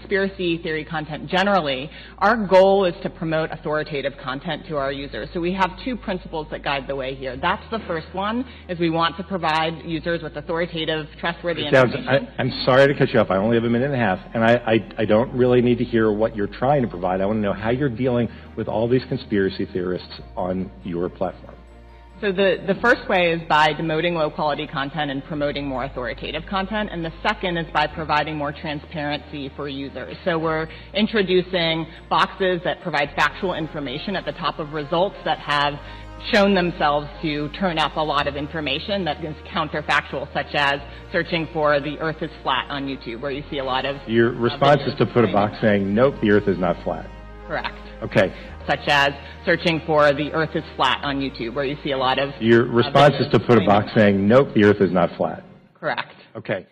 conspiracy theory content generally, our goal is to promote authoritative content to our users. So we have two principles that guide the way here. That's the first one, is we want to provide users with authoritative, trustworthy information. I, am sorry to cut you off. I only have a minute and a half, and I, I, I don't really need to hear what you're trying to provide. I want to know how you're dealing with all these conspiracy theorists on your platform. So the, the first way is by demoting low quality content and promoting more authoritative content. And the second is by providing more transparency for users. So we're introducing boxes that provide factual information at the top of results that have shown themselves to turn up a lot of information that is counterfactual, such as searching for the earth is flat on YouTube, where you see a lot of. Your response is to put a box saying, nope, the earth is not flat. Correct. Okay. Such as searching for the earth is flat on YouTube, where you see a lot of. Your response is to put a box saying, nope, the earth is not flat. Correct. Okay.